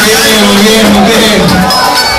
Muy bien, muy bien, bien.